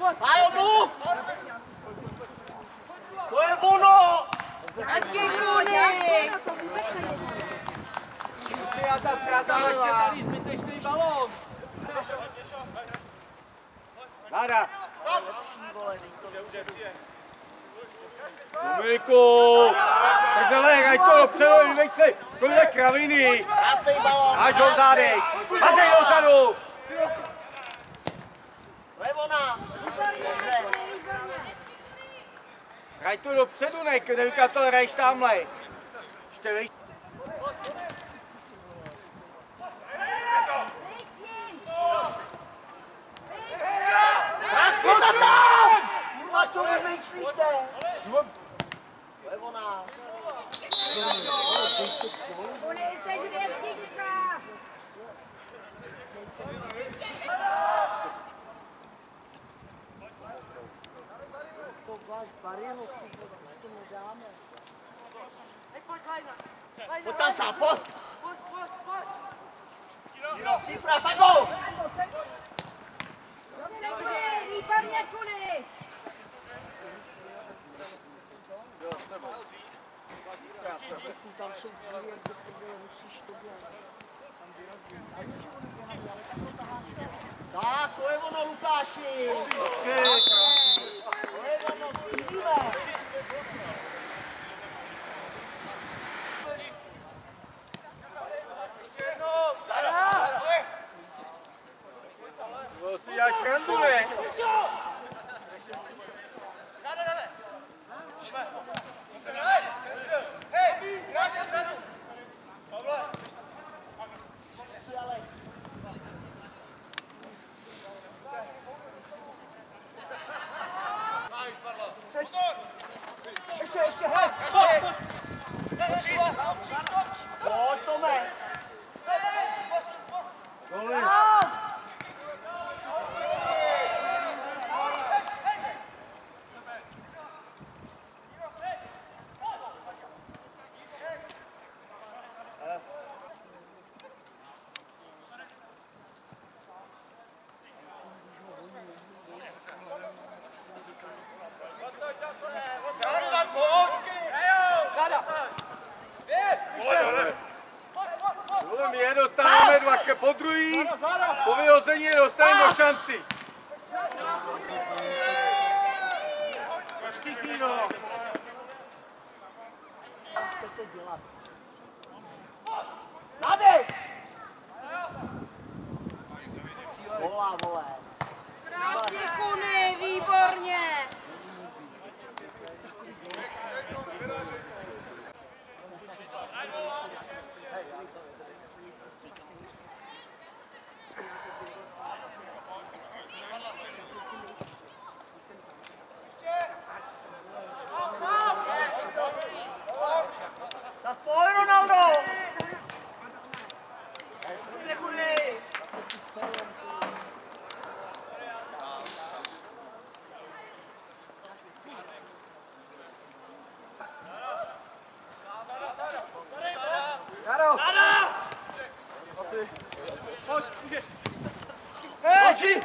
Majo, mluv! To je ono! Hezký Kuny! Já tam krátá ještě tady zbytečný balón. Nada. Dominiku! Tak zele, hraj to dopředu, vyveď se, tohle kraviny. Máš ho zádej. Hazej dozadu. To je ona. Dobře. Hraj to dopředu, ne, nevka to hraješ tamhle. Ještě víš. Praskyta tam! Kurva, co vymýšlíte? To je To váš Bariho, už to nedáme. Pojď tam sám, pojď. Připrav a gol! Kuny, výborně Kuny! Tam jsou dvě, jak to bylo, musíš to dělat. Tak, to je ono, Lukáši. To je ono, vidíme. To si děláš srandu, ne? Ještě, ještě, hej! Pojď, Tome! Tohle my je dva ke po druhý, po vyhození je dostaneme do šanci. Počkej, Kýro. chcete dělat? Nady! Volá, vole. Ei,